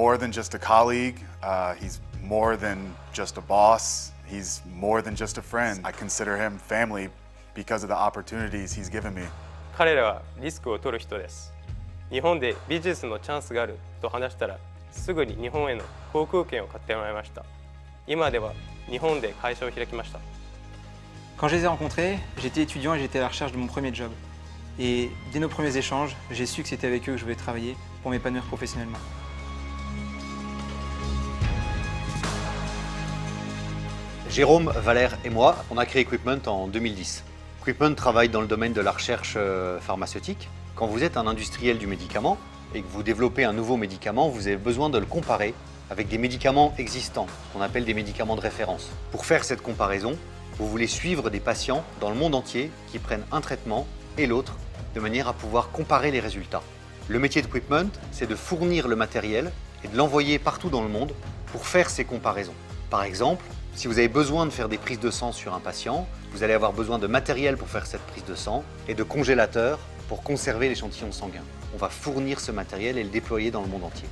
more than just a colleague. Uh, he's more than just a boss. He's more than just a friend. I consider him family because of the opportunities he's given me. 彼らはリスクを取る人です日本でビジネスのチャンスがあると話したらすぐに日本への航空券を買ってもらいました今では日本で会社を開きました Quand je les ai rencontrés, j'étais étudiant et j'étais à la recherche de mon premier job. Et dès nos premiers échanges, j'ai su que c'était avec eux que je voulais travailler pour m'épanouir professionnellement. Jérôme, Valère et moi, on a créé Equipment en 2010. Equipment travaille dans le domaine de la recherche euh, pharmaceutique. Quand vous êtes un industriel du médicament et que vous développez un nouveau médicament, vous avez besoin de le comparer avec des médicaments existants, qu'on appelle des médicaments de référence. Pour faire cette comparaison, vous voulez suivre des patients dans le monde entier qui prennent un traitement et l'autre, de manière à pouvoir comparer les résultats. Le métier d'Equipment, c'est de fournir le matériel et de l'envoyer partout dans le monde pour faire ces comparaisons. Par exemple, si vous avez besoin de faire des prises de sang sur un patient, vous allez avoir besoin de matériel pour faire cette prise de sang et de congélateurs pour conserver l'échantillon sanguin. On va fournir ce matériel et le déployer dans le monde entier.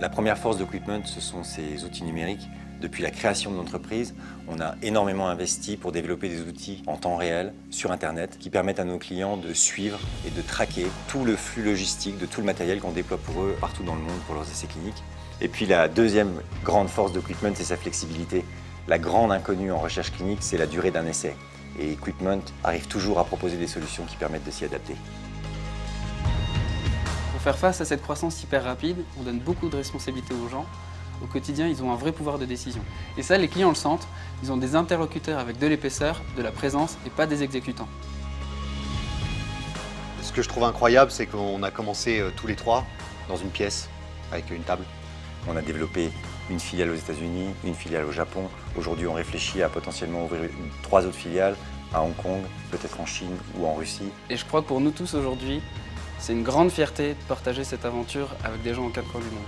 La première force d'Equipment, ce sont ces outils numériques. Depuis la création de l'entreprise, on a énormément investi pour développer des outils en temps réel sur Internet qui permettent à nos clients de suivre et de traquer tout le flux logistique de tout le matériel qu'on déploie pour eux partout dans le monde pour leurs essais cliniques. Et puis la deuxième grande force d'Equipment, c'est sa flexibilité. La grande inconnue en recherche clinique, c'est la durée d'un essai. Et Equipment arrive toujours à proposer des solutions qui permettent de s'y adapter. Pour faire face à cette croissance hyper rapide, on donne beaucoup de responsabilités aux gens. Au quotidien, ils ont un vrai pouvoir de décision. Et ça, les clients le sentent. Ils ont des interlocuteurs avec de l'épaisseur, de la présence et pas des exécutants. Ce que je trouve incroyable, c'est qu'on a commencé euh, tous les trois dans une pièce avec une table. On a développé une filiale aux États-Unis, une filiale au Japon. Aujourd'hui, on réfléchit à potentiellement ouvrir une- trois autres filiales à Hong Kong, peut-être en Chine ou en Russie. Et je crois que pour nous tous aujourd'hui, c'est une grande fierté de partager cette aventure avec des gens aux quatre coins du monde.